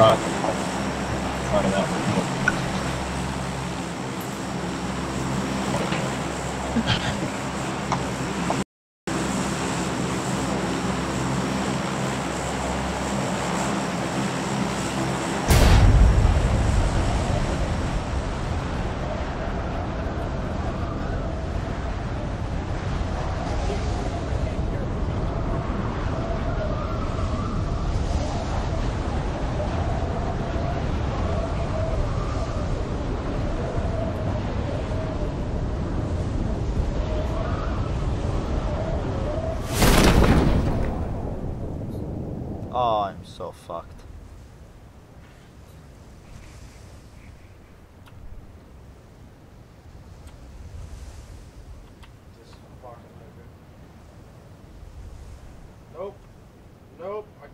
Once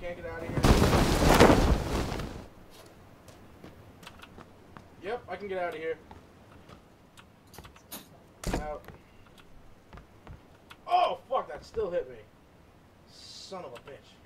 can't get out of here. Yep, I can get out of here. Out. Oh, fuck, that still hit me. Son of a bitch.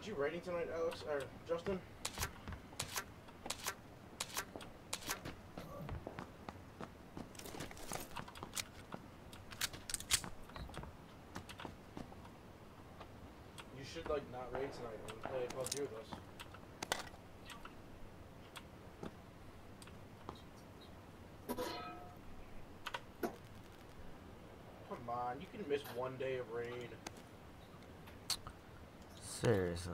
Aren't you raiding tonight, Alex? Or Justin? You should like not raid tonight and play PUBG with us. Come on, you can miss one day of rain. Seriously.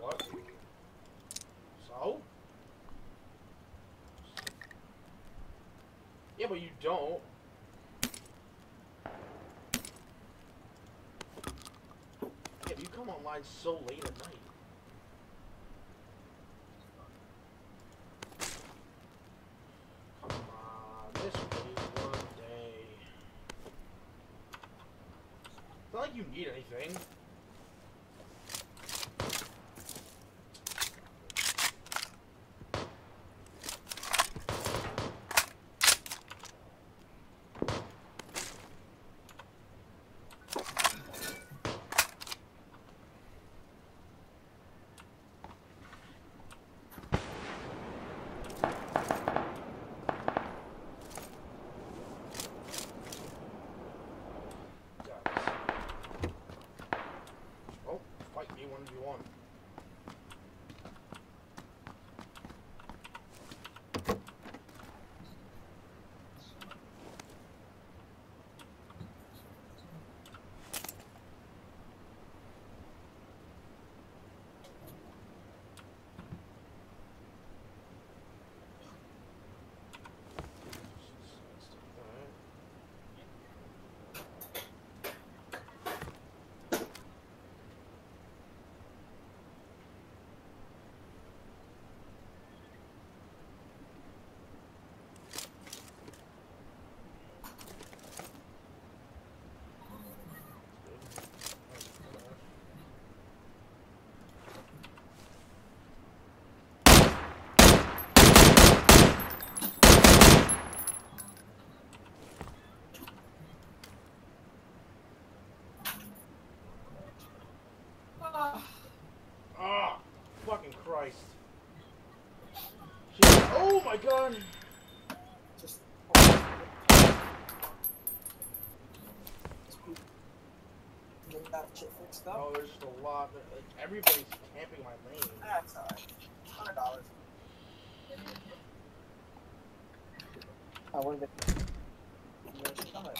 What? So? Yeah, but you don't. Yeah, but you come online so late at night. Come on, this week, one day. It's not like you need anything. Guys. Oh, fight me one v one. Alright. Ah, fucking Christ. Shit. Oh my! Just. Get that shit fixed up. Oh, there's just a lot. Like, everybody's camping my lane. That's alright. Hundred dollars. I wonder if when she's coming.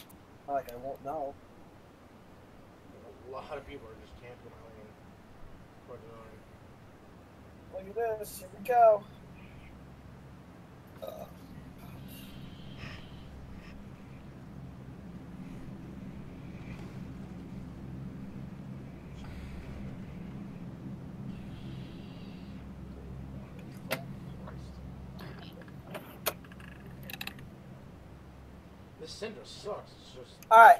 Like I won't know. A lot of people are just camping my lane. Fucking annoying. Look at this. Here we go. This Syndra sucks. It's just. Alright.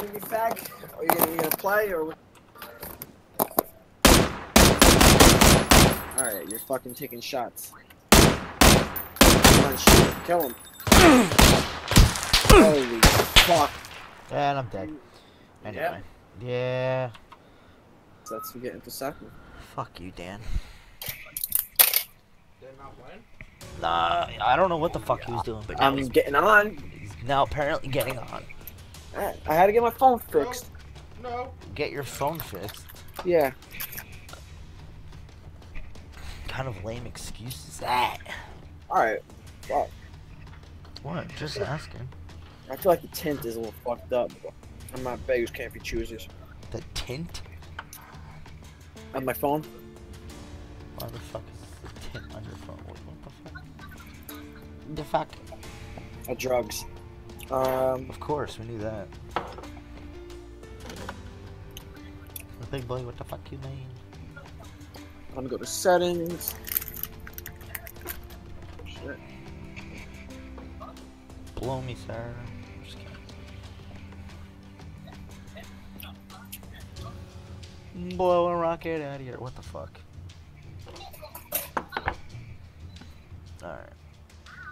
You fag? Are you gonna, you gonna play or? All right, you're fucking taking shots. Come on, shoot him. Kill him. Holy fuck! And I'm dead. Anyway. Yeah. So that's for getting to second. Fuck you, Dan. They're not playing? Nah, I don't know what the fuck he was doing, but now I'm he's, getting on. he's now apparently getting on. I I had to get my phone fixed. No. Get your phone fixed. Yeah. kind of lame excuse is that? All Well, What? Just asking. I feel like the tint is a little fucked up. On my beggars can't be choosers. The tint? On my phone. Why the fuck is the tint on your phone? What, what the fuck? The fuck? Uh, drugs. Um. Of course, we knew that. Big boy, what the fuck you mean? I'm gonna go to settings. Blow me, sir. Just kidding. Blow a rocket out of here. What the fuck? Alright.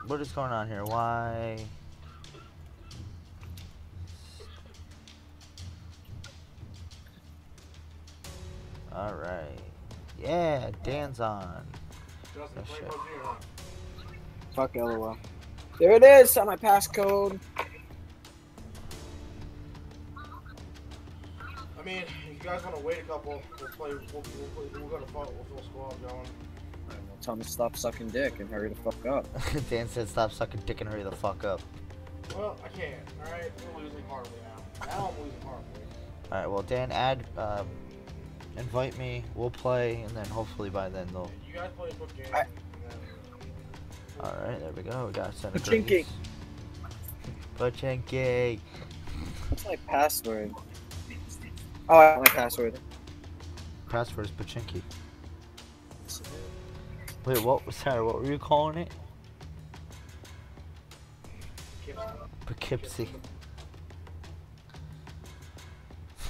What is going on here? Why? Alright. Yeah, Dan's on. Justin, Oh, play shit. PUBG or not? Fuck LOL. There it is on my passcode. I mean, if you guys want to wait a couple, we'll play. We'll, we'll, play, we'll go to full, we'll full squad going. Tell him to stop sucking dick and hurry the fuck up. Dan said stop sucking dick and hurry the fuck up. Well, I can't. All right, we're losing horribly now. Now I'm losing horribly. Alright, well, Dan, add, um, invite me, we'll play, and then hopefully by then they'll. You guys play a book game. I- and then- Alright, there we go. We got Senator. Pochinki. Pochinki. What's my password? Oh, I have my password. Password is Pochinki. Wait, what? Sorry, what were you calling it? Poughkeepsie.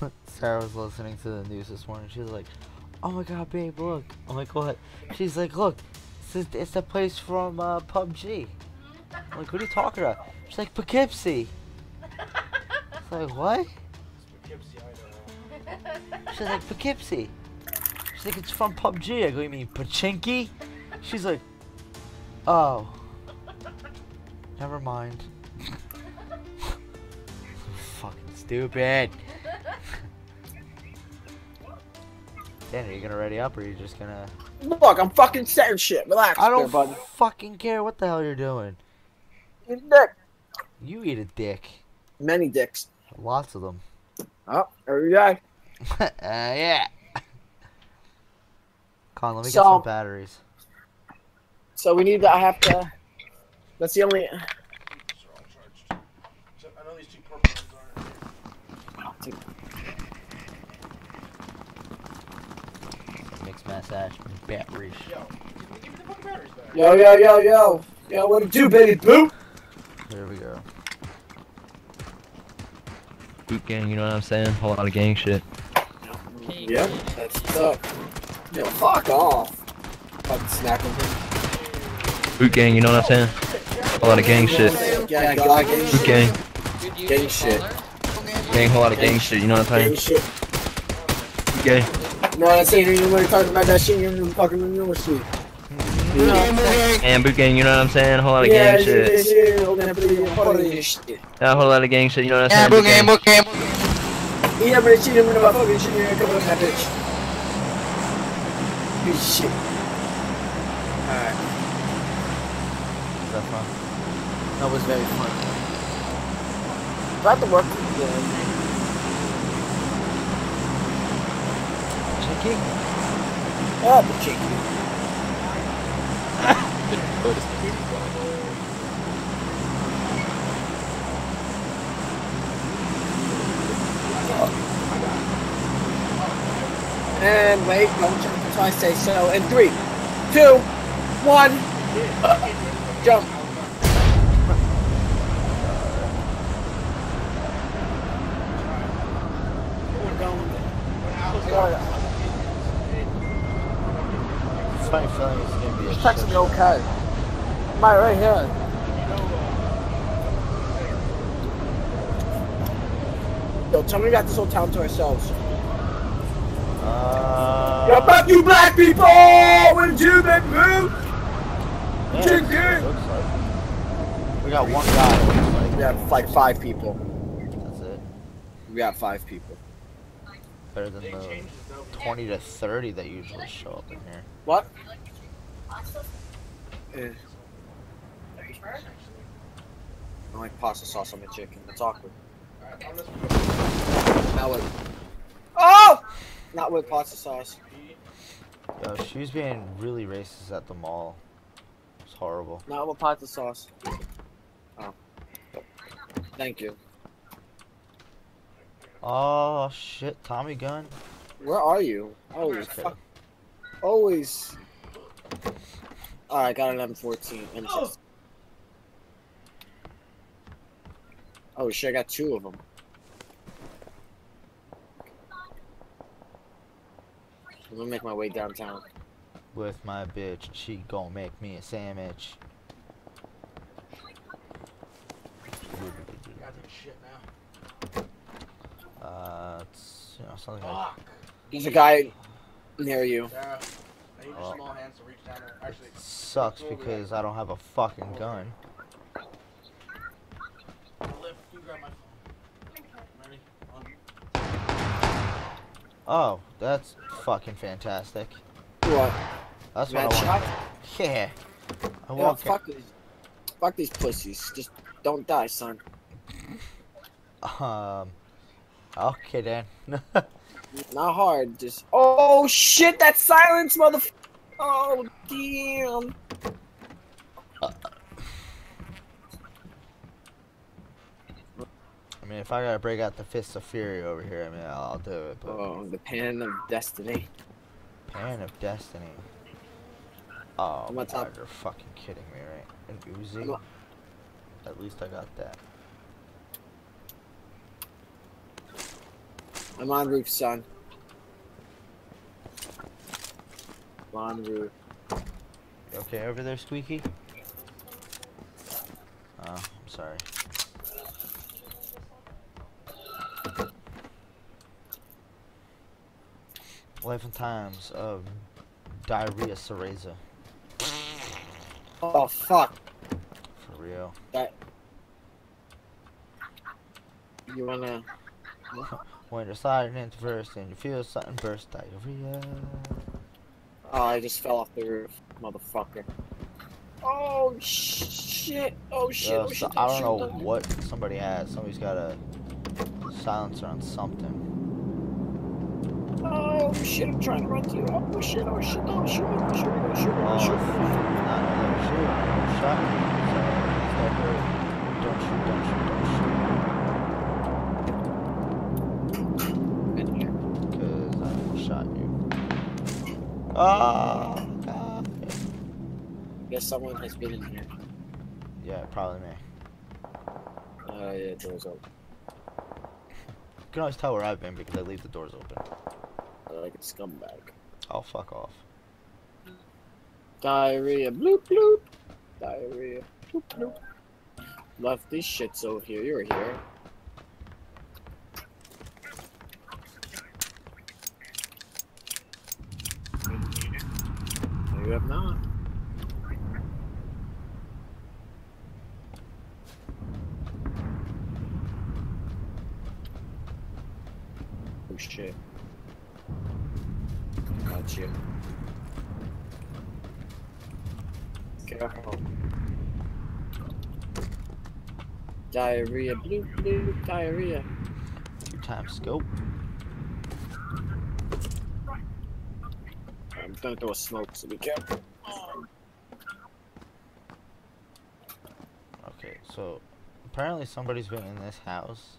Sarah was listening to the news this morning. She was like, "Oh my God, babe, look!" I'm like, "What?" She's like, "Look, it's it's the place from uh, PUBG." I'm like, "What are you talking about?" She's like, "Poughkeepsie." It's like, "What?" She's like, Poughkeepsie. She's like, it's from PUBG. I go, you mean Pochinki? She's like, oh. Never mind. Fucking stupid. Dan, are you gonna ready up or are you just gonna... Look, I'm fucking setting shit. Relax, I don't bud. fucking care what the hell you're doing. Eat a dick. You eat a dick. Many dicks. Lots of them. Oh, there we go. uh, yeah. Con, let me get some batteries. So we need to. I have to. That's the only. These are all charged. So I know these two purple ones aren't. Mix mass ash batteries. Yo, give me, the batteries. Yo, yo, yo, yo. Yo, what it do, baby? Boop. There we go. Boot gang, you know what I'm saying? Whole lot of gang shit. Yep, that's what's up. Yo, fuck off. Fucking snapping him. Boot gang, you know what I'm saying? Whole lot of gang shit. Yeah, God, gang Boot gang, Gang shit. gang, whole lot of gang shit. You know what I'm Gang saying? shit. Boot gang. You know what I'm saying? You know talking about that shit. You know fucking know what shit. You? And boot gang, you know what I'm saying? A whole lot of Yeah, gang shit. yeah, yeah, yeah. We're gonna put it in part of this shit. Yeah, whole lot of gang shit. You know what I'm saying? Boot gang. He never cheated him in the fucking shit. You're coming up that bitch. Piece shit. Alright. Is that fun? That was very fun. Glad to work with Chicky? Oh, the cheeky. And wait, don't jump until I say so. And three, two, one, jump. Me okay. I right here? Yo, tell me we got this whole town to ourselves. Uh, Yo, fuck you black people! What you been move? yeah, Chicken. looks like. We got one guy. looks We have like five people. That's it. We got five people. Better than the changed it though. 20 to 30 that usually show up in here. What? Eh, I like pasta sauce on my chicken. That's awkward. Alright, on this Not with. Oh! Not with pasta sauce. Yo, she was being really racist at the mall. It's horrible. Not with pasta sauce. Oh. Thank you. Oh shit, Tommy gun. Where are you? Holy Just fuck. Always. Alright, got an M14. M16. Oh shit, I got two of them. I'm gonna make my way downtown. With my bitch, she gon' make me a sandwich. got this shit now. Uh, it's, you know, something like Fuck. There's a guy near you. Sarah, I need your Oh. small hands to reach down there. Actually, sucks because I don't have a fucking gun. lift. You grab my phone. Ready? One. Oh, that's fucking fantastic. What? That's Red what I shot? want. Yeah. I Yo, walk. fuck these. Fuck these pussies. Just don't die, son. Um. Okay then. Not hard. Just. Oh shit! That silence, mother. Oh damn. I mean, if I gotta break out the fists of fury over here, I mean, I'll do it. But Oh, the pan of destiny. pan of destiny. Oh my god, you're fucking kidding me, right? An Uzi. At least I got that. I'm on roof, son. I'm on roof. Okay over there, Squeaky? Oh, I'm sorry. Life and times of diarrhea Cereza. Oh fuck. For real. That. You wanna? When you're sliding into first and you feel something burst diarrhea. Oh, I just fell off the roof, motherfucker. Oh shit! Oh shit! Yo, oh shit. so shit! I oh, don't shit, know don't- what somebody has. Somebody's got a silencer on something. Oh shit! I'm trying to run to you. Oh, oh shit! Oh shit! Oh shit! Oh shit! Oh shit! Oh, oh shit! Oh shoot. shit! Not another shoot. Shot me. So, he's got hurt. Don't shoot, don't shoot, don't shoot. In here. Because I shot you. Oh, God. Guess someone has been in here. Yeah, probably me. Oh yeah, doors open. You can always tell where I've been because I leave the doors open. I like a scumbag. Oh, fuck off. Diarrhea. Bloop bloop. Diarrhea. Bloop bloop. Left these shits over here. You're here. No, you have not. Oh shit. Got you. Careful. Diarrhea, blue, blue, diarrhea. Two times scope. Gonna throw a smoke, so be careful. Okay, so apparently somebody's been in this house,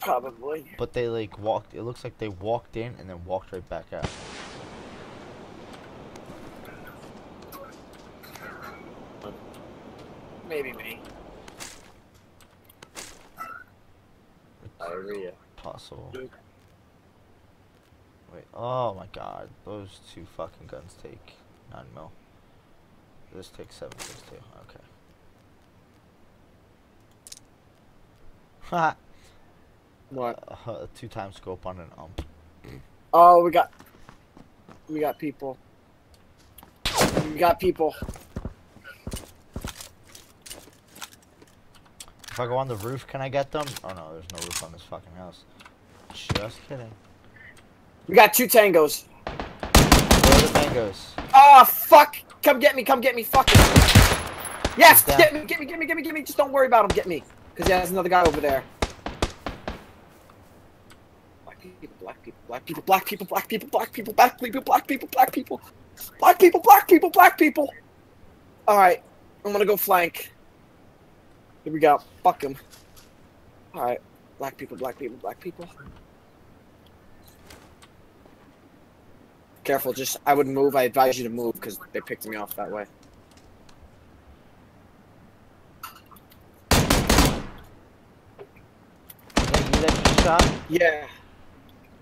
Probably. but they like walked. It looks like they walked in and then walked right back out. Maybe me. Diarrhea. Possible. Luke. Wait. Oh my God, those two fucking guns take nine mil. This takes seven six two. Okay. Ha. What? Uh, two times scope on an ump. Oh, we got. We got people. We got people. If I go on the roof, can I get them? Oh no, there's no roof on this fucking house. Just kidding. We got two tangos. Where are the tangos? Oh fuck! Come get me! Come get me! Fuck it! Yes! Get me! Get me! Get me! Get me! Get me! Just don't worry about him. Get me. Cause yeah, there's another guy over there. Black people, black people, black people, black people, black people, black people, black people, black people, black people, black people, black people, black people. All right, I'm gonna go flank. Here we go. Fuck him. All right, black people, black people, black people. Careful, just I would move. I advise you to move because they picked me off that way. You shot? Yeah,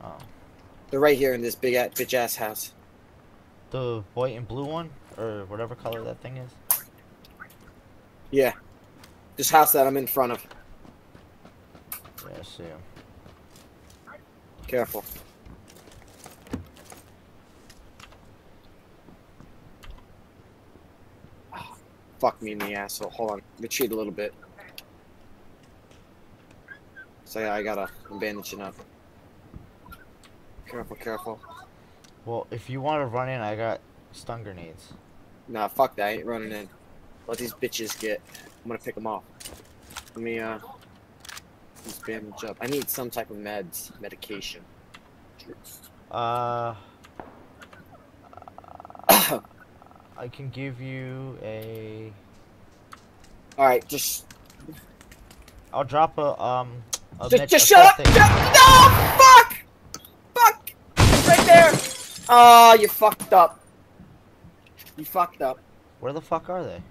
Oh. they're right here in this big ass, bitch ass house. The white and blue one? Or whatever color that thing is? Yeah, this house that I'm in front of. Yeah, I see him. Careful. Fuck me in the asshole. Hold on. Retreat a little bit. So yeah, I gotta I'm bandaging up. Careful, careful. Well, if you want to run in, I got stun grenades. Nah, fuck that. I ain't running in. Let these bitches get. I'm gonna pick them off. Let me, uh. Just bandage up. I need some type of meds, medication. Uh, I can give you a. Alright, just. I'll drop a um. A Just, just shut up! thing. No! Fuck! Fuck! Right there! Oh, you fucked up. You fucked up. Where the fuck are they?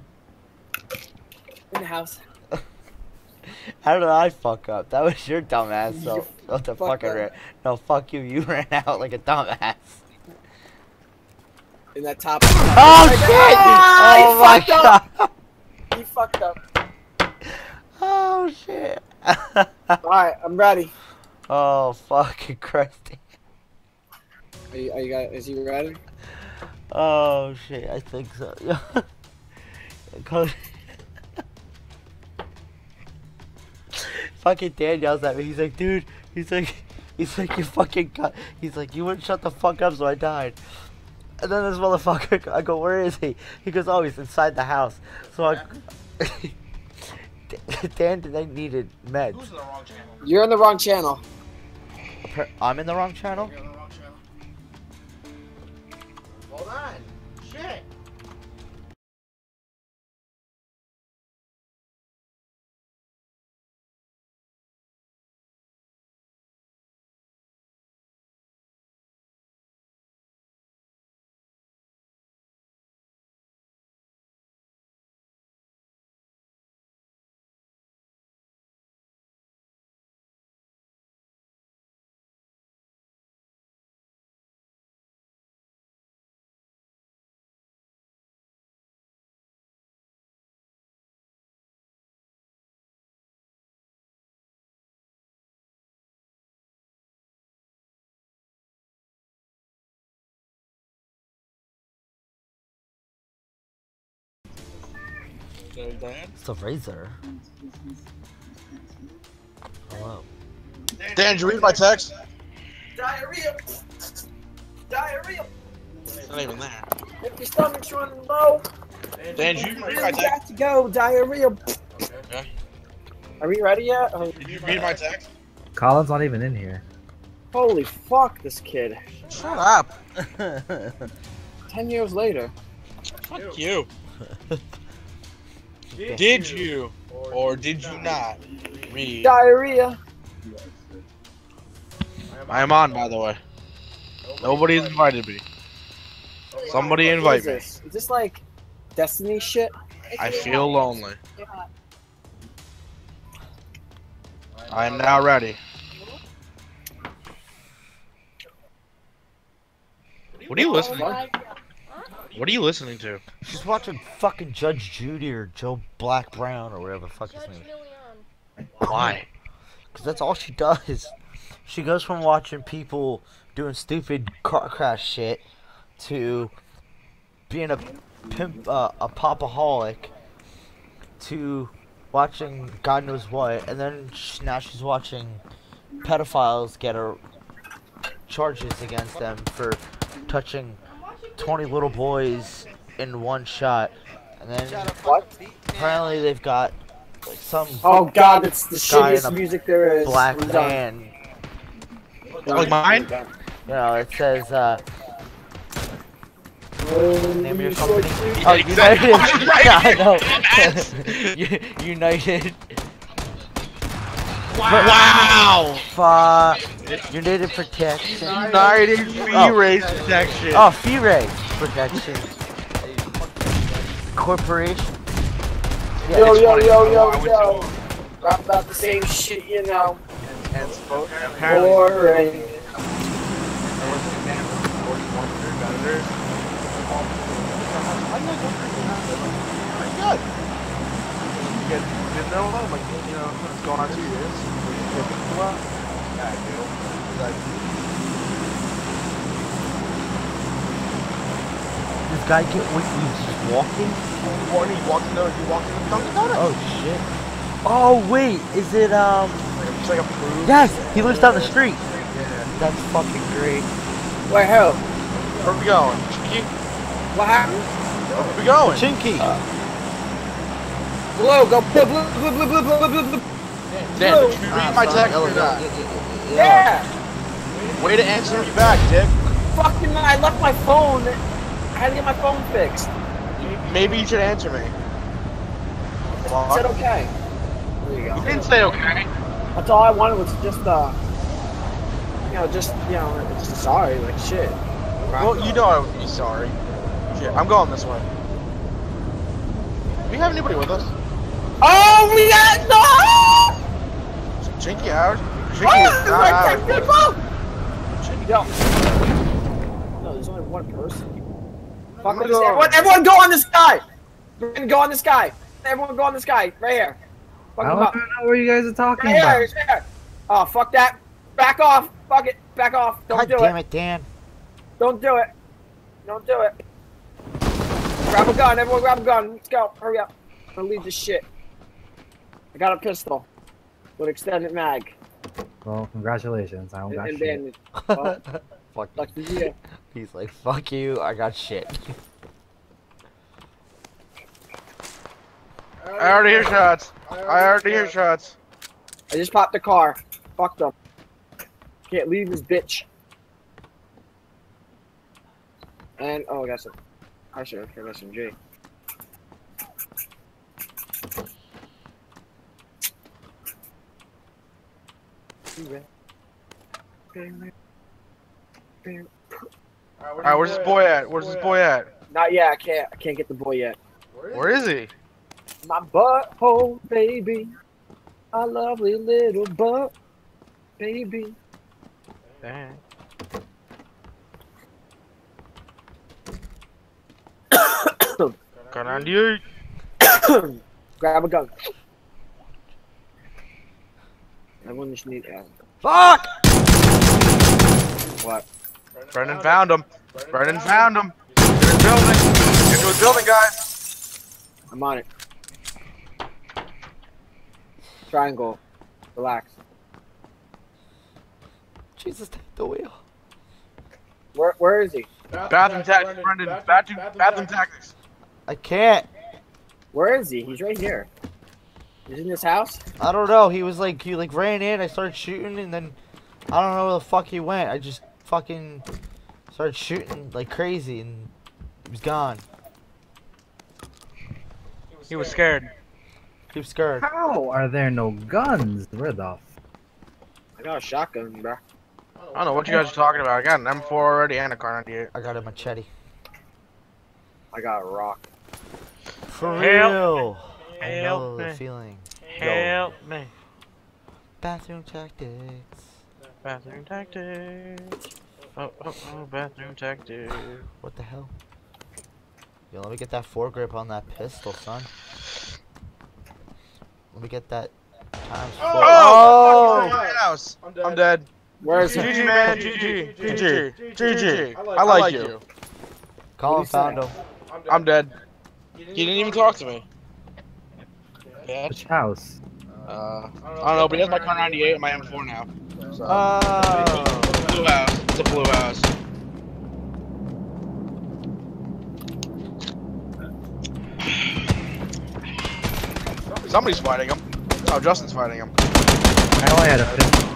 In the house. How did I fuck up? That was your dumbass. So You what the fuck? I ran. No, fuck you. You ran out like a dumbass. In that top. Oh shit! there. Ah, oh you my fucked up. god! You fucked up. Oh shit! Alright, I'm ready. oh fucking Christ! Are you, are you guys, is he ready? Oh shit! I think so. Fucking Dan yells at me. He's like, dude. He's like, he's like, you fucking cut. He's like, you wouldn't shut the fuck up, so I died. And then this motherfucker, I go, where is he? He goes, oh, he's inside the house. So I, Dan, they needed meds. Who's in the wrong channel? You're in the wrong channel. Per- I'm in the wrong channel. It's a razor. Hello. Dan, did you read my text? Diarrhea. Diarrhea. It's not even there. If your stomach's running low, Dan, did you read my really text? got to go. Diarrhea. Okay. Are we ready yet? Oh, Did you read my text? Colin's not even in here. Holy fuck, this kid. Shut up. Ten years later. Fuck you. Did you or did you not read? Diarrhea. I am on, by the way. Nobody's invited me. Somebody What invite me. this? Is this like Destiny shit? I feel lonely. I am now ready. What are you listening? To? What? What are you listening to? She's watching fucking Judge Judy or Joe Black Brown or whatever the fuck his name. Why? Cause that's all she does. She goes from watching people doing stupid car crash shit to being a pimp, uh, a popaholic, to watching God knows what, and then sh now she's watching pedophiles get her charges against them for touching 20 little boys in one shot, and then What? apparently they've got like some Oh god, it's the Guy shittiest music there is. black I'm man Like mine? I'm. You know, it says, uh, name your Oh, company. Oh. United. Yeah, I know. United. Wow! Fuck. United Protection. United Fee Oh. Race Protection. Oh, Fee Ray Protection. Corporation. Yeah, Yo, It's yo, funny. yo, I yo, yo. Rap about the same shit, you know. And spoke- Boring. there was a man who reported one of their competitors. How do you like work? Pretty good. You get, didn't like, you know, it's going on two years. Well. Yeah, I do. Like, This guy get what he's just walking? Warren, he walked in the, he walked in the Dunkin' Donuts. Oh shit. Oh wait, is it um It's like a proof. Yes, he lives down the street. Yeah. That's fucking great. Wait, who? Where we going? Chinky? What happened? Where we going? Chinky. Blue, go blue, blue, blue, blue, blue, blue, blue, blue. Dan, did you read my text or not? Yeah. Way to answer me back, Dick. Fucking, I left my phone. I had to get my phone fixed. Maybe you should answer me. I said okay. There you You didn't say okay. That's all I wanted was just, uh, you know, just, you know, just sorry, like shit. Well, you know I would be sorry. Shit, I'm going this way. Do We have anybody with us? Oh, we got no! Chinky Howard? Chinky Oh, is not my Howard. technical! No, there's only one person. Fuck this. go- Everyone, everyone go on this guy! We're gonna go on this guy. Everyone go on this guy. Right here. Fuck I don't up. know what you guys are talking Right here, about. here. Oh, fuck that. Back off. Fuck it. Back off. Don't God do damn it. it, Dan. Don't do it. Don't do it. Grab a gun. Everyone grab a gun. Let's go. Hurry up. I'm gonna leave this shit. I got a pistol with extended mag Well, congratulations. I don't got and shit. bandage. Well, Fuck. Lucky you. He's like, fuck you, I got shit. I already hear shots. I already hear shots. I just popped the car. Fuck them. Can't leave this bitch. And oh, I got some. I should have got some Alright, where's this boy at? Where's this boy at? Not yet. I can't. I can't get the boy yet. Where is he? My butthole, baby. My lovely little butt, baby. Dang. Gun on you. Grab a gun. Everyone just need. Uh, Fuck! what? Brendan found him. Brendan found him. Into his building. Into his building, guys. I'm on it. Triangle. Relax. Jesus, take the wheel. Where Where is he? Bathroom tactics, Brendan. Bathroom, bathroom tactics. I can't. Where is he? He's right here. He's in this house. I don't know. He was like, he like ran in. I started shooting, and then I don't know where the fuck he went. I just fucking started shooting like crazy, and he was gone. He was scared. He was scared. How are there no guns? Where the f- I got a shotgun, bro. I don't know what you guys are talking about. I got an M4 already and a Kar 98. I got a machete. I got a rock. For Help. real. I Help know the me. feeling. Help me. Bathroom tactics. Bathroom tactics. Oh, oh, oh, bathroom tactics. What the hell? Yo, let me get that foregrip on that pistol, son. Let me get that times oh, four. Oh! House. I'm dead. Where is he? GG, man. GG. GG. GG. I like you. Colin What do found him. I'm dead. He didn't even talk to me. Yeah. Which house? Uh, I don't know, but he has my Kar 98 and my M4 now. so. Oh. Blue house. It's a blue house. Somebody's fighting him. Oh, Justin's fighting him. I only had a pistol.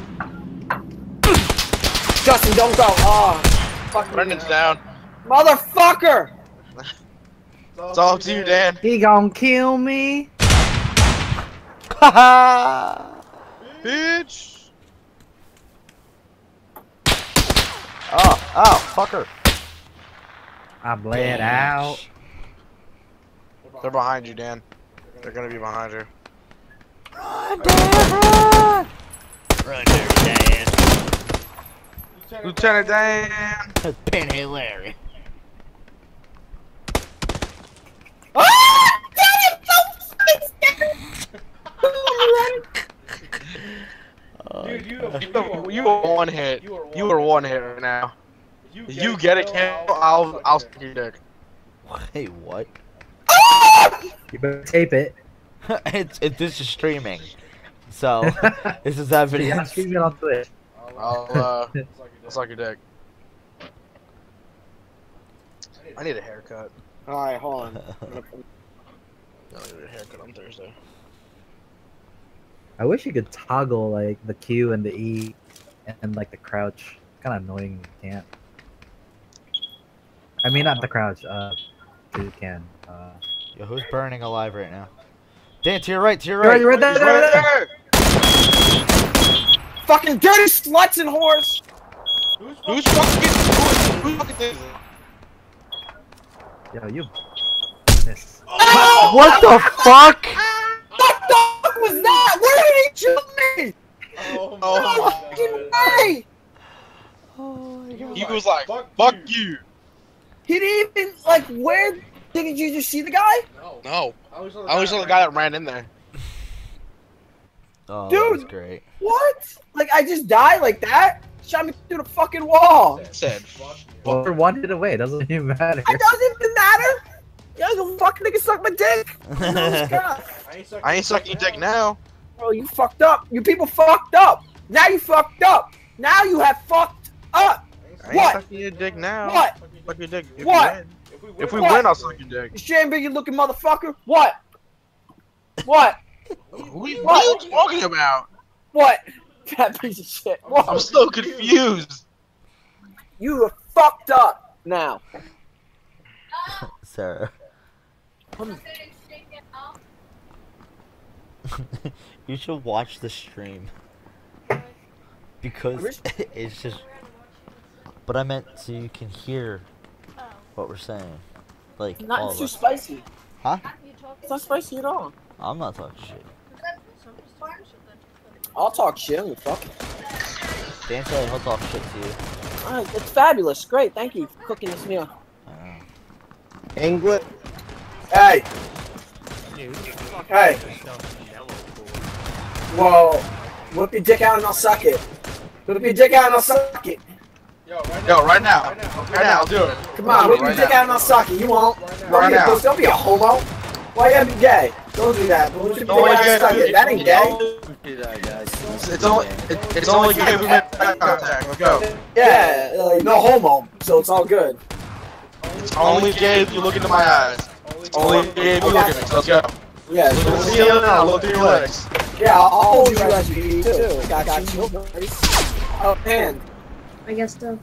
Justin, don't go. Oh, fucking Brendan's down. motherfucker! It's all up to you, Dan. He gonna kill me. Bitch. Oh, oh, fucker. I bled out. They're behind you, Dan. They're gonna be behind you. Run, Dan, run! Run, dirty Dan. Lieutenant Dan. Penny Larry. Ah! Damn it! Oh, Dude, you, God. You, you were one hit. You are one hit right now. You get it, Cam. I'll I'll suck your dick. Wait, what? You better tape it. it's it, this is streaming, so this is Yeah, evidence. stream it on Twitch. I'll uh I'll suck your dick. I need a haircut. Alright, hold on. I'm gonna- I need a haircut on Thursday. I wish you could toggle like the Q and the E and like the crouch. Kind of annoying. You can't. I mean, not the crouch. Uh, you can. Uh, Yo, who's burning alive right now? Dan, to your right, to your right, right. right there, He's right there. right there. Fucking dirty sluts and whores! Who's fucking who's, who's fucking this? Yo, you. Miss. What the fuck? What the fuck was that? Where did he shoot me? Oh, Oh No my fucking way! Oh my god. He was like, fuck you. He didn't even, like, where? Did you just see the guy? No. No. I was saw the guy that ran in there. Oh, that was Dude. great. What? Like, I just died like that? Shot me through the fucking wall. It said, Well, we're one hit away. Doesn't even matter. It doesn't even matter. You go fuck nigga suck my dick. Oh, God. I ain't sucking your dick now. Bro, you fucked up. You people fucked up. Now you fucked up. Now you have fucked up. I ain't What? sucking your dick now. What? Suck your dick. If What? We win. If we What? win, I'll suck your dick. You shame biggie looking motherfucker. What? What? Who are you, what are you talking about? What? That piece of shit. What? I'm so confused. You are fucked up now. Sarah. you should watch the stream. Because it's just. But I meant so you can hear what we're saying. Like, all Not of too us. spicy. Huh? It's not spicy at all. I'm not talking shit. I'll talk shit. I don't give a fuck. Dan said he'll talk shit to you. Alright, it's fabulous. Great. Thank you for cooking this meal. Uh. I don't. English. Hey. Hey. Whoa. Whip your dick out and I'll suck it. Whip your dick out and I'll suck it. Yo, right now. Right now, I'll do it. Come on, whip your dick now. out and I'll. You won't. Don't, Right be, a now. don't be a homo. Why you gotta be gay? Don't do that. Whip your dick Don't out be and suck gay. it. That ain't gay. It's, it's only it, it's only gay if we make contact. Let's go. Yeah, like, no homo. So it's all good. It's only gay if you look into my eyes. It's only gay if you look at me. Let's go. Yeah, Look at the ceiling now. Look through your legs. yeah I'll, I'll hold you as you too. Got, got you. Oh, man. I guess so.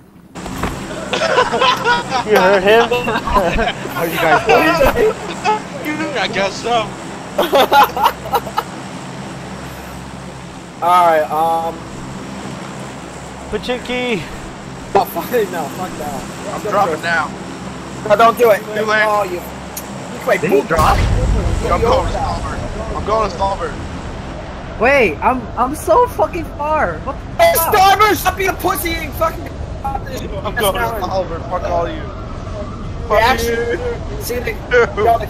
You heard him? Are you guys I guess so. Alright, um. Pochinki! Oh, fuck, no, fuck that. I'm dropping now. No, don't do it. Too late. Oh, you. You quite Did he drop? I'm going to Stalbert. I'm going to Stalbert. Wait, I'm I'm so fucking far. What the Hey, fuck? Starburst! Stop being a pussy and fucking. I'm going to Stalber. Fuck all you. They actually, see, they, yo, they,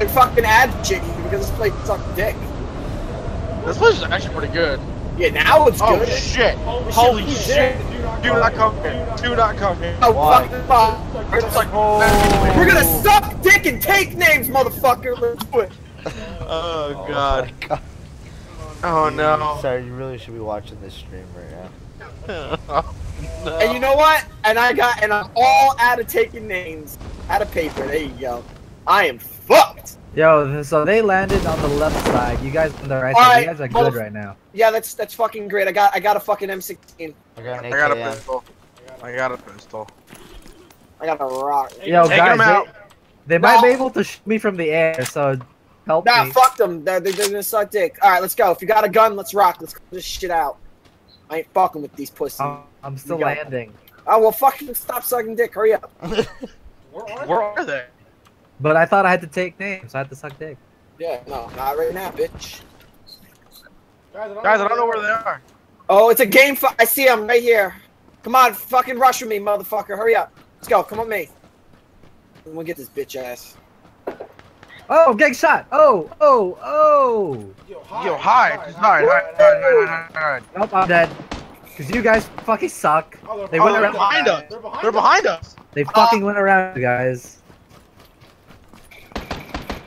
they fucking add jiggy because this place sucked dick. This place is actually pretty good. Yeah, now it's Oh good. shit! This Holy shit was shit! Do not come here. Do not come here. Oh, Why? fucking fuck. It's like, oh. We're gonna suck dick and take names, motherfucker. Let's do it. oh god. Oh, my God. Oh no. Sorry, you really should be watching this stream right now. And you know what? And I got, and I'm all out of taking names. Out of paper. There you go. I am fucked. Yo, so they landed on the left side. You guys on the right Alright, side. You guys are good right now. Yeah, that's that's fucking great. I got I got a fucking M16. I got I got a pistol. I got a pistol. I got a rock. Yo, Take guys, him out. they, they might No. be able to shoot me from the air, so help Nah, me. fuck them. They're, they're, they're gonna suck dick. All right, let's go. If you got a gun, let's rock. Let's clear this shit out. I ain't fucking with these pussies. I'm, I'm still landing, Oh well, fucking stop sucking dick. Hurry up. Where are they? but I thought I had to take names. So I had to suck dick. Yeah, no, not right now, bitch. Guys, I don't know where they are. Oh, it's a game. Fu- I see him right here. Come on, fucking rush with me, motherfucker. Hurry up. Let's go. Come on, me. I'm gonna get this bitch ass. Oh, I'm getting shot. Oh, oh, oh. Yo, hide. Just hide. Hide. Hide. Hide. Hide. hide. Nope, I'm dead. Cause you guys fucking suck. Oh, they Oh, went they're around. behind us. They're behind us. They fucking uh, went around, you guys.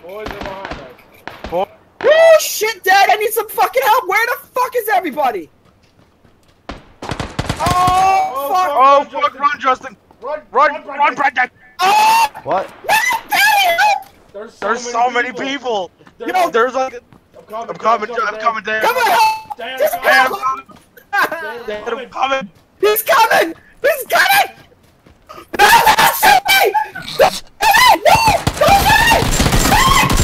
Boys, they're behind us. Boy. Oh shit, Dad! I need some fucking help. Where the fuck is everybody? Oh, oh fuck! Oh, fuck. Run, Justin. Run. Run, Brendan. Oh, What? Daddy, help! There's so many people. Yo, There's like. I'm coming. I'm coming, Dan. Come on, help! Just Dan, help! I'm coming. Dan, I'm coming. He's coming! He's coming! No, no, shoot me! Don't shoot me! No! Don't do it! Stop it!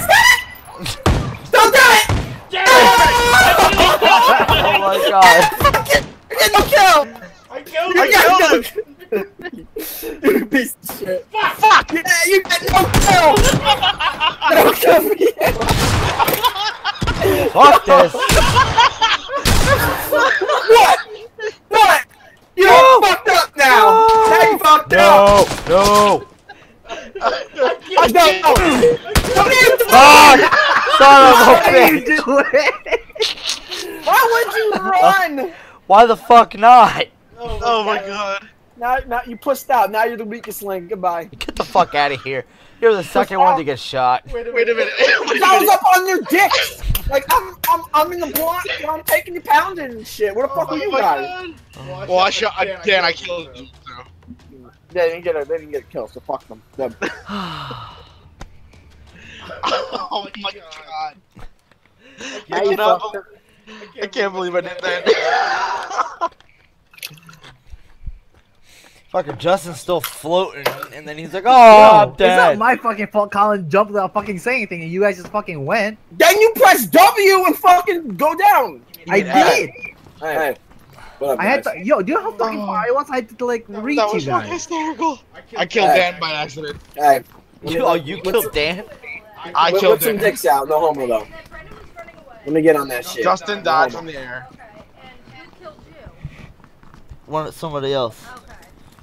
Stop it! Don't do it! Oh my god. Get the kill! I killed I him! killed him. You piece of shit. Fuck. Yeah, you get no kill! No kill for you! Fuck this. What? What? You No! fucked up now! Now you fucked up! No. No. I don't know! Don't even Fuck. Son of a What are you bitch. doing? Why would you run? Why the fuck not? Oh my god. Now, now you pushed out. Now you're the weakest link. Goodbye. Get the fuck out of here. You're the second one to get shot. Wait a minute. Wait a I was minute. up on your dick. Like I'm, I'm, I'm in the block. I'm taking you pounding and shit. Where the fuck oh are you guys? Well, I shot. I, Dan, I killed him. So. They didn't get a, they didn't get a kill. So fuck them. them. Oh my god. Now I you cannot. fucked bel- up. I can't believe I did that. Fucking Justin's still floating, and then he's like, "Oh, I'm Yo, it's not my fucking fault. Colin jumped without fucking saying anything, and you guys just fucking went. Then you press W and fucking go down. I did. Hey, whatever, I had to. Yo, do you know how fucking far I was? I had to like reach that you was fucking guys. hysterical. I killed Hey. Dan by accident. Hey, You, oh, you killed Dan? I whip, killed whip some dicks out. No homo though. Let me get on that shit. Justin No died from the air. And who killed you? One, somebody else. Okay.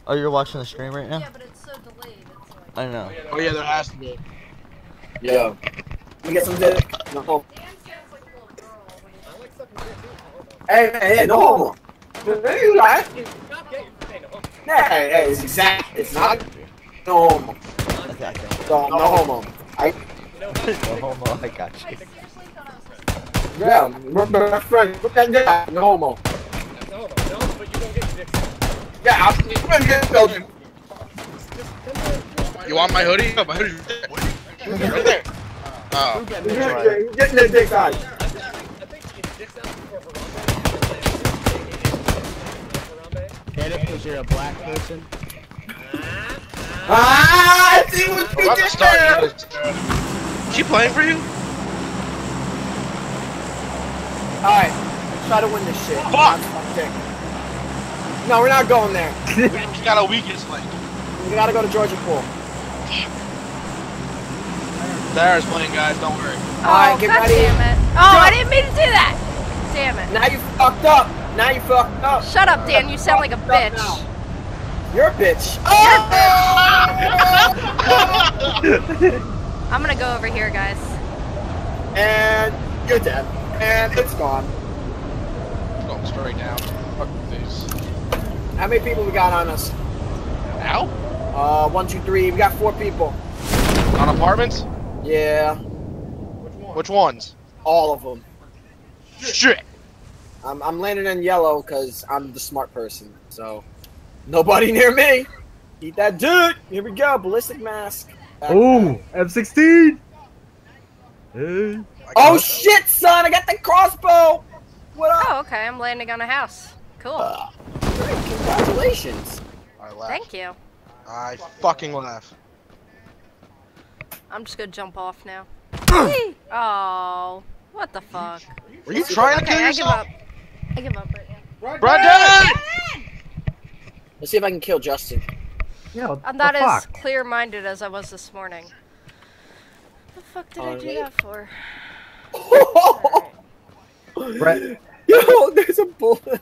Oh, you're watching the stream right now? Yeah, but it's so delayed. It's like. I know. Oh yeah, there has to be. Yo. Let me get some dick. No homo. Dan sounds like a little girl when he's. Hey, hey, hey, no homo. Hey, you right? Hey, hey, it's exact. It's not. No homo. Okay, okay. No, no homo. I, No homo, I got you. yeah, we're best friends. Put that dick out. No homo. Yeah, I'm gonna get children. You want my hoodie? My hoodie's right there. Oh. You're getting that dick out. Get because you're a black person? Ah, I see what you did there. this. She playing for you? Alright, try to win this shit. Fuck! Dick. No, we're not going there. We got a weakest link. We gotta go to Georgia Pool. Sarah's playing, guys. Don't worry. Alright, oh, get God ready. damn it. Oh, I didn't mean to do that. Damn it. Now you fucked up. Now you fucked up. Shut up, Dan. You sound like a Fucked up bitch. now. You're a bitch. Oh! I'm gonna go over here, guys. And you're dead. And it's gone. Going straight down. Fuck these. How many people we got on us? Now? Uh, one, two, three. We got four people. On apartments? Yeah, Which ones? all of them. Shit. I'm, I'm landing in yellow because I'm the smart person. So, nobody near me. Eat that dude. Here we go. Ballistic mask. Back- Oh, M16. Hey. Oh shit, son! I got the crossbow. What up? Oh, okay. I'm landing on a house. Cool. Uh, great, congratulations. I laugh. Thank you. I fucking laugh. I'm just gonna jump off now. Oh, what the fuck? Were you trying to kill Okay, I give up. I give up right now. Brendan! Let's see if I can kill Justin. Yeah, what I'm not as clear-minded as I was this morning. What the fuck did I do Alright. that for? Brett, Yo, there's a bullet.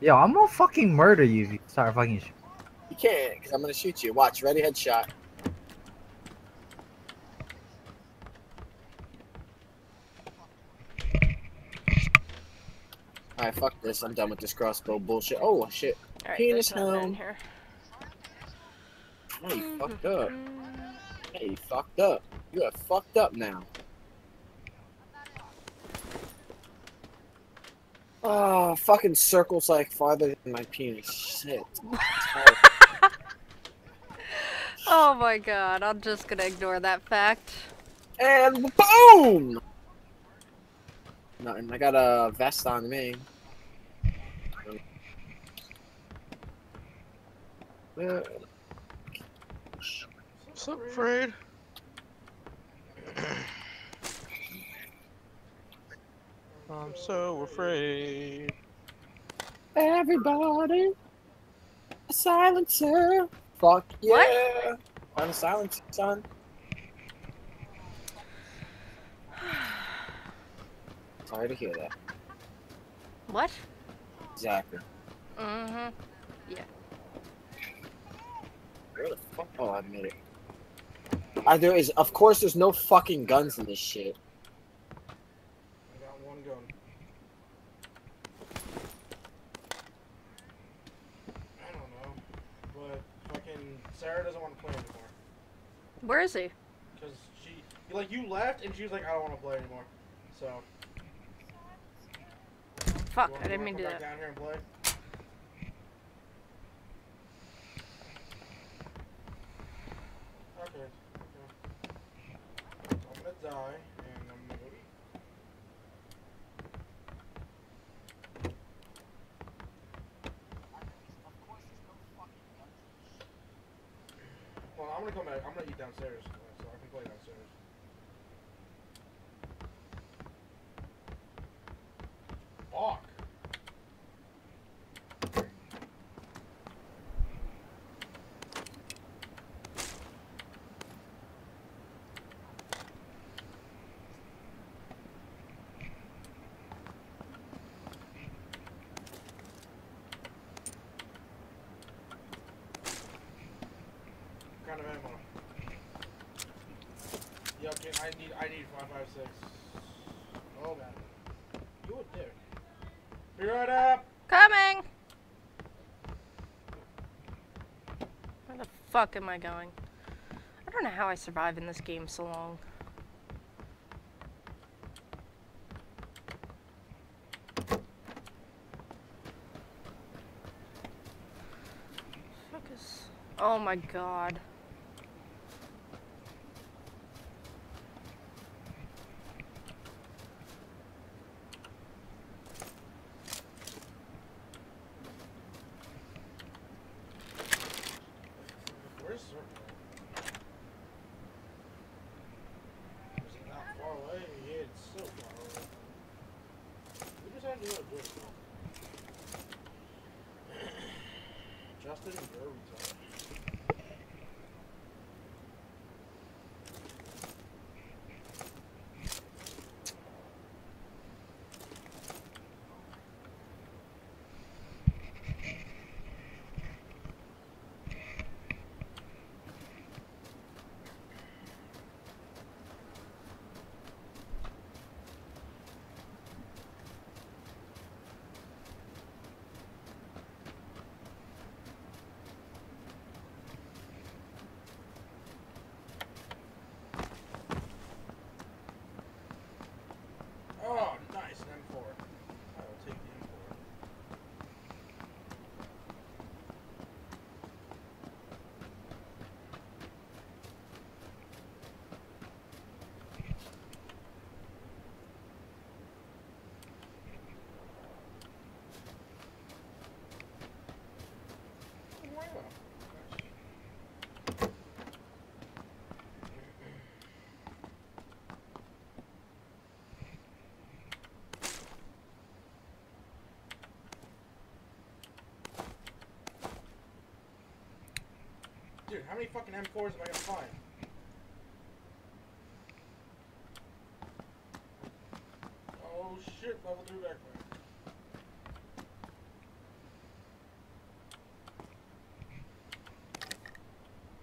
yo, I'm gonna fucking murder you if you start fucking. Sh- You can't, because I'm gonna shoot you. Watch, ready, headshot. Alright, fuck this. I'm done with this crossbow bullshit. Oh, shit. Alright, Penis there's one in hound. here. Oh, you fucked up. Mm-hmm. Hey, you fucked up. You are fucked up now. Oh, fucking circles like farther than my penis. Shit. Oh my god, I'm just gonna ignore that fact. And boom! Nothing. I got a vest on me. Uh, So afraid. I'm so afraid. Everybody, a silencer. Fuck yeah! I'm a silencer, son. Sorry to hear that. What? Exactly. Mm-hmm. Yeah. Where the fuck? Oh, I made it. Uh, there is, of course, there's no fucking guns in this shit. I got one gun. I don't know, but fucking Sarah doesn't want to play anymore Where is he? because she like you left and she was like I don't want to play anymore. So Fuck, you I wanna- didn't mean to do wanna come back that. down here and play. Okay. Die I'm gonna. Well, I'm gonna come back. I'm gonna eat downstairs, uh, so I can play downstairs. Fuck. What kind of ammo? Yo, can, I need I need five five six. Oh man, you a dick. Be right up. Coming! Where the fuck am I going? I don't know how I survive in this game so long. Fuck is... Oh my god. How many fucking M4s am I gonna find? Oh shit, level 3 backpack.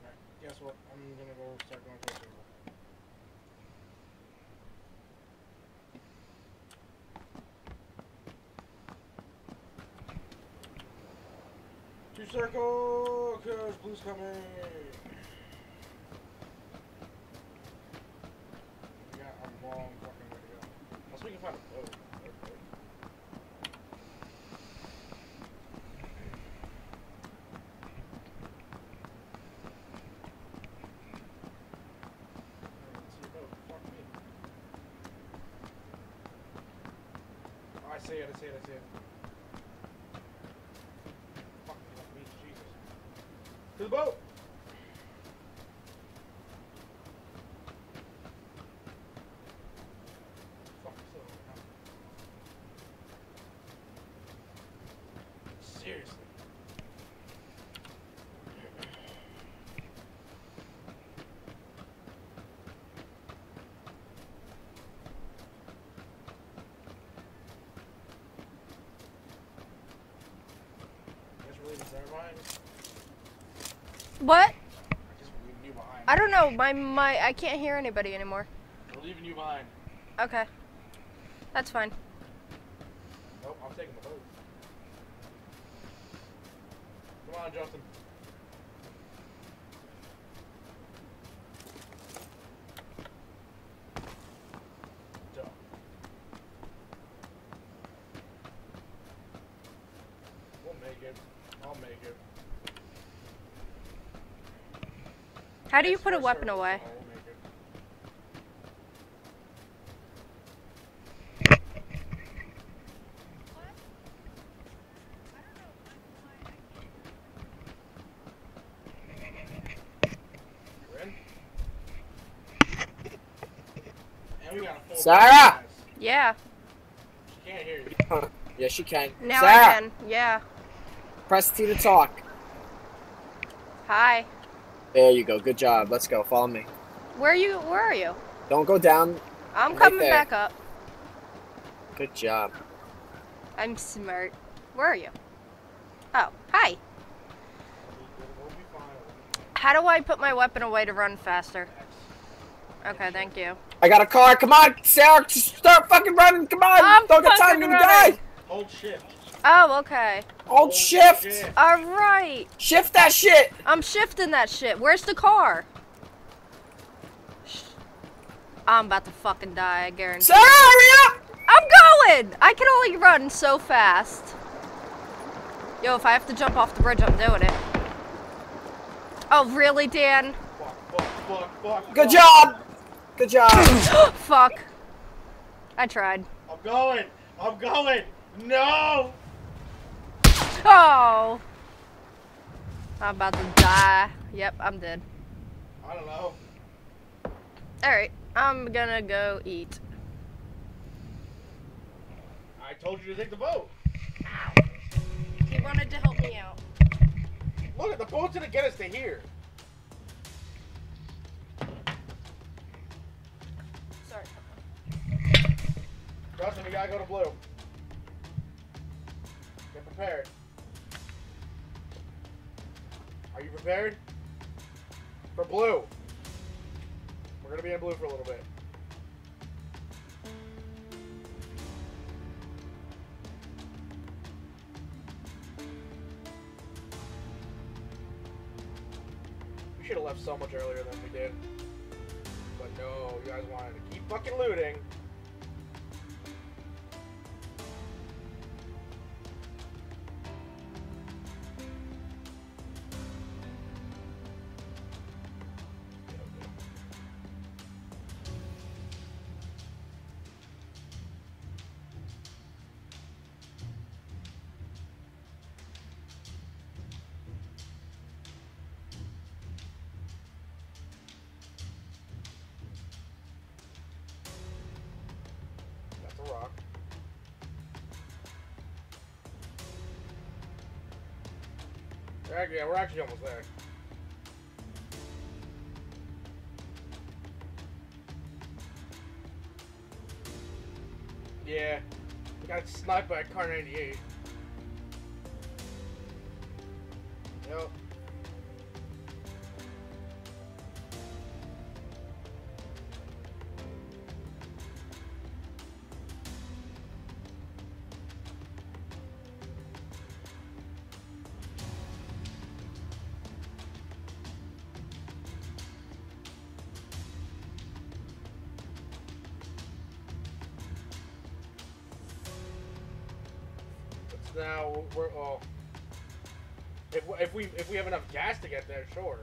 Alright, guess what? I'm gonna go start going circle. Two circle, blue's coming. We got a long fucking way to go. Unless we can find a boat. Let's see a boat. Fuck me. Oh, I see it, I see it, I see it. Fuck me, fuck me, Jesus. To the boat! Fuck, so Seriously. Guess we're leaving Sarah behind. What? I guess we're leaving you behind. I don't know. My my I can't hear anybody anymore. We're leaving you behind. Okay. That's fine. Nope, I'm taking the boat. Come on, Justin. Duh. We'll make it. I'll make it. How do you put a weapon away? so we'll make it. You're in? And we got a full Sarah! Yeah. She can't hear you. Yes, you can. Now Sarah, I can. Yeah. press T to talk. Hi. There you go. Good job. Let's go. Follow me. Where are you? Where are you? Don't go down. I'm Right coming there. back up. Good job. I'm smart. Where are you? Oh, hi. We'll be fine. How do I put my weapon away to run faster? Okay, thank you. I got a car. Come on, Sarah. Start fucking running. Come on. I'm Don't get time. You're gonna die. Hold shift. Oh, okay. Hold shift. shift. All right. Shift that shit. I'm shifting that shit. Where's the car? I'm about to fucking die, I guarantee. Sarah, hurry up. I'm going! I can only run so fast. Yo, if I have to jump off the bridge, I'm doing it. Oh, really, Dan? Fuck, fuck, fuck, fuck. Good job. Good job. Fuck. I tried. I'm going. I'm going. No. Oh! I'm about to die. Yep, I'm dead. I don't know. Alright, I'm gonna go eat. I told you to take the boat. He wanted to help me out. Look, the boat's gonna get us to here. Justin, we gotta go to blue. Get prepared. Are you prepared? For blue. We're gonna be in blue for a little bit. We should have left so much earlier than we did. But no, you guys wanted to keep fucking looting. Yeah, we're actually almost there. Yeah. We got sniped by a Kar 98. Gas to get there, sure.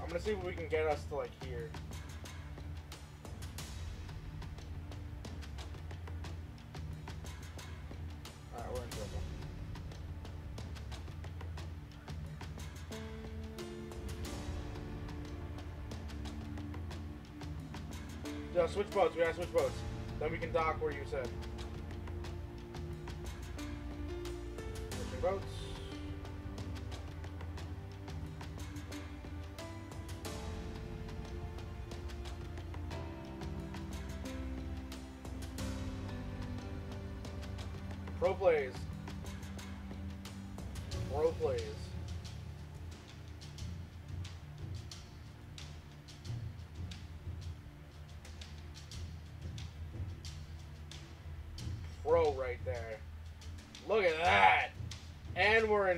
I'm gonna see if we can get us to like here. Alright, we're in trouble. Yeah, switch boats. We gotta switch boats. Then we can dock where you said.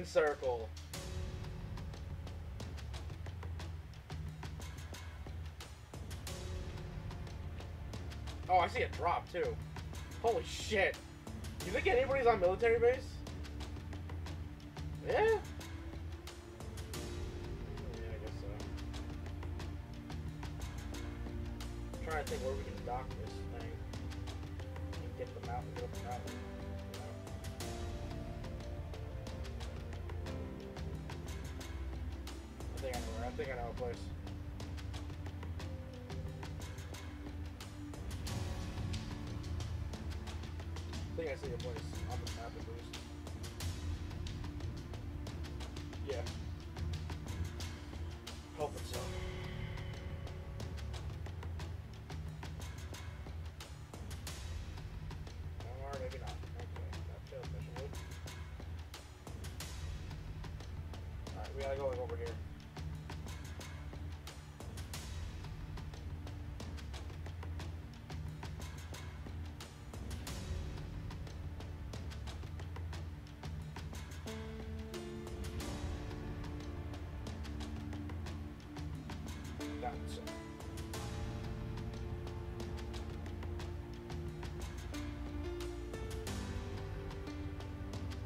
Circle. Oh, I see a drop too. Holy shit. You think anybody's on military base? Yeah? Yeah, I guess so. I'm trying to think where we can dock this thing. And get them out and get up the think I know where. I think I know a place. I think I see a place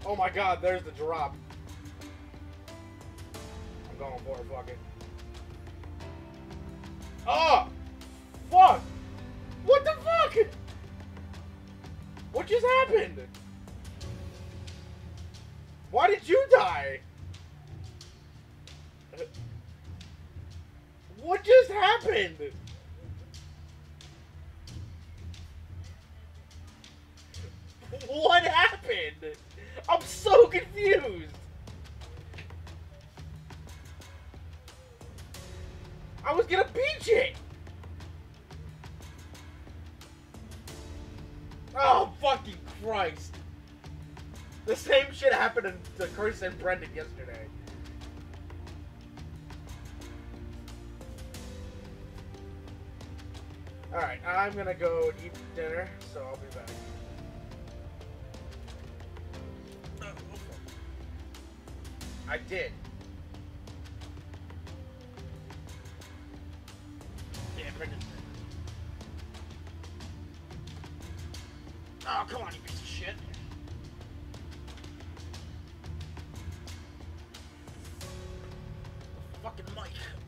Oh my god, there's the drop. I'm going for it, fuck it. Chris and Brendan yesterday. Alright, I'm gonna go eat dinner, so I'll be back. I did. Yeah, Brendan. Oh, come on, you piece of shit. Fucking mic.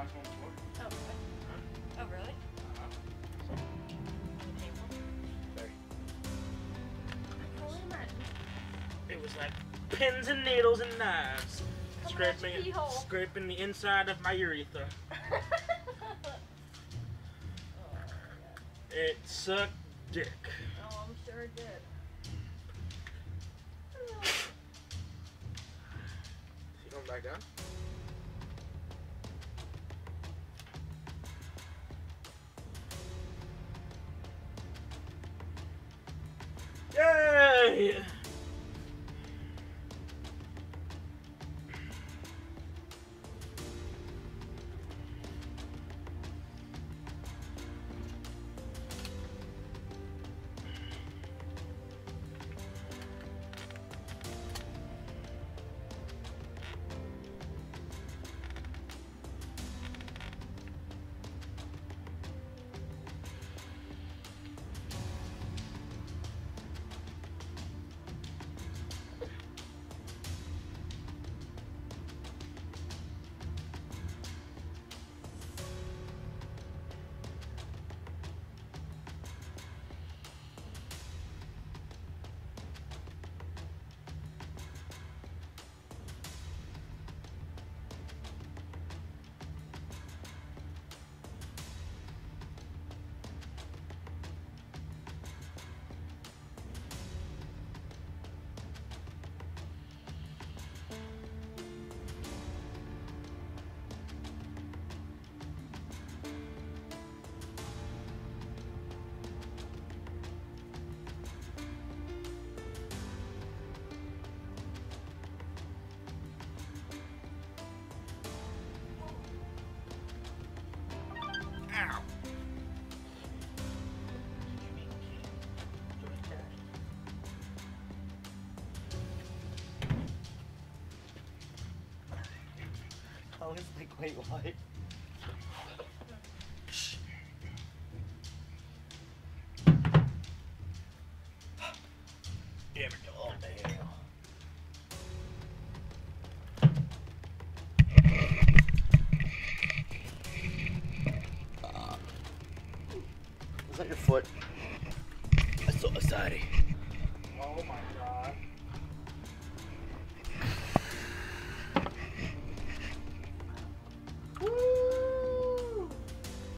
Oh, oh really? Huh? It was like pins and needles and knives scraping scraping the inside of my urethra. oh, it sucked Yay! Was like, wait, what? Damn it, oh damn. Was that your foot? I saw a my